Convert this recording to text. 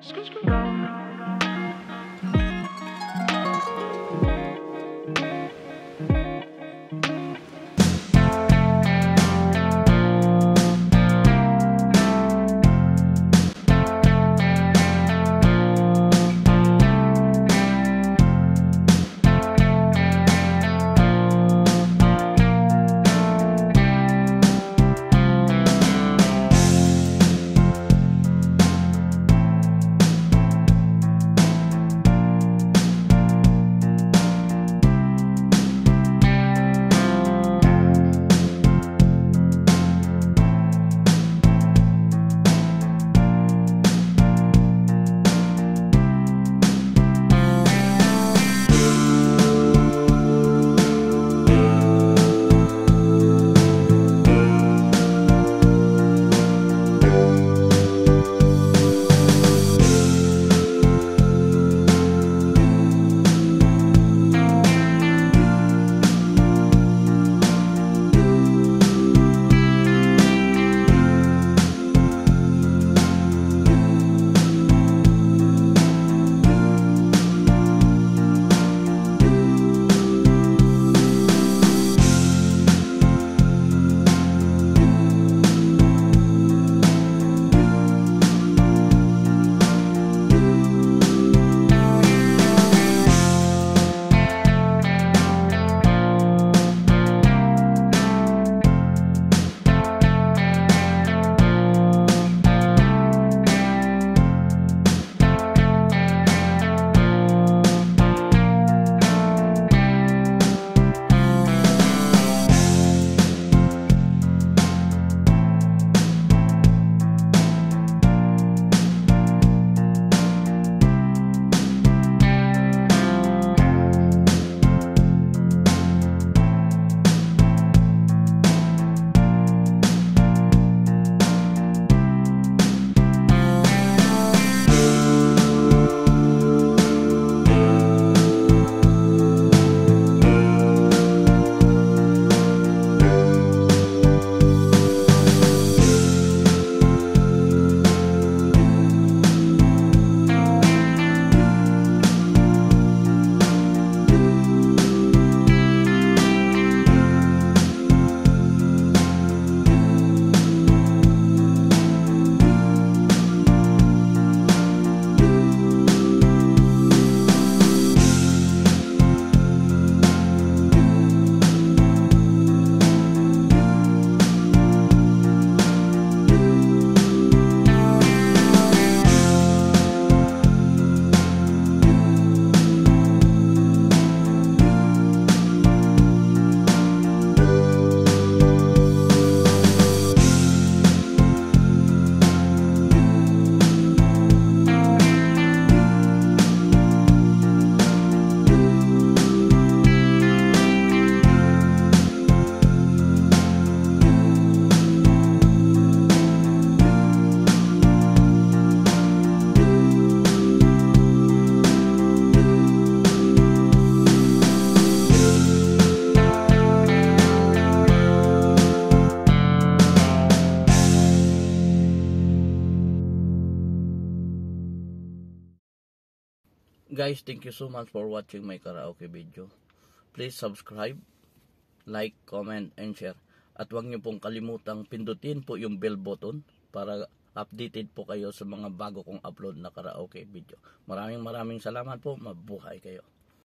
Scoot, scoot, Guys, thank you so much for watching my karaoke video. Please subscribe, like, comment, and share. At huwag niyo pong kalimutang pindutin po yung bell button para updated po kayo sa mga bago kong upload na karaoke video. Maraming maraming salamat po. Mabuhay kayo.